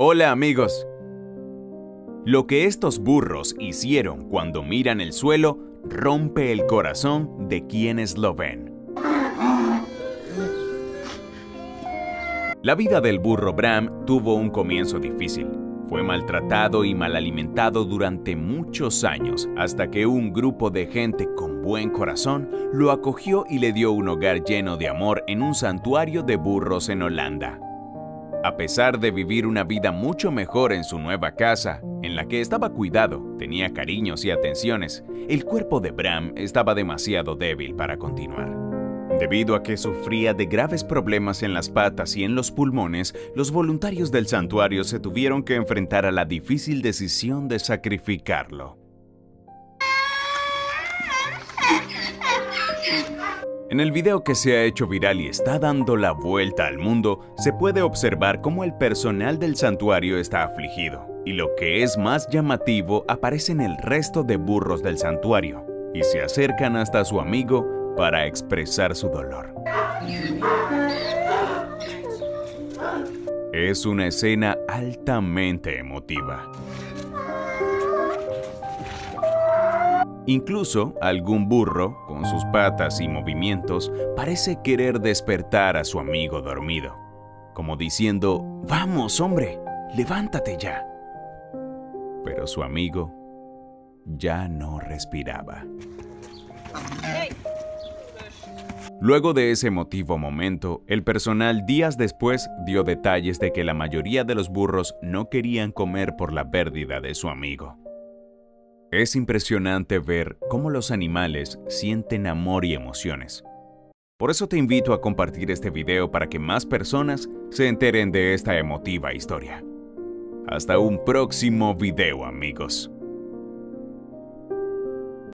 Hola amigos. Lo que estos burros hicieron cuando miran el suelo rompe el corazón de quienes lo ven. La vida del burro Bram tuvo un comienzo difícil. Fue maltratado y mal alimentado durante muchos años hasta que un grupo de gente con buen corazón lo acogió y le dio un hogar lleno de amor en un santuario de burros en Holanda. A pesar de vivir una vida mucho mejor en su nueva casa, en la que estaba cuidado, tenía cariños y atenciones, el cuerpo de Bram estaba demasiado débil para continuar. Debido a que sufría de graves problemas en las patas y en los pulmones, los voluntarios del santuario se tuvieron que enfrentar a la difícil decisión de sacrificarlo. En el video que se ha hecho viral y está dando la vuelta al mundo, se puede observar cómo el personal del santuario está afligido, y lo que es más llamativo, aparecen el resto de burros del santuario, y se acercan hasta su amigo para expresar su dolor. Es una escena altamente emotiva. Incluso algún burro, con sus patas y movimientos, parece querer despertar a su amigo dormido, como diciendo, Vamos, hombre, levántate ya. Pero su amigo ya no respiraba. Luego de ese emotivo momento, el personal días después dio detalles de que la mayoría de los burros no querían comer por la pérdida de su amigo. Es impresionante ver cómo los animales sienten amor y emociones. Por eso te invito a compartir este video para que más personas se enteren de esta emotiva historia. Hasta un próximo video amigos.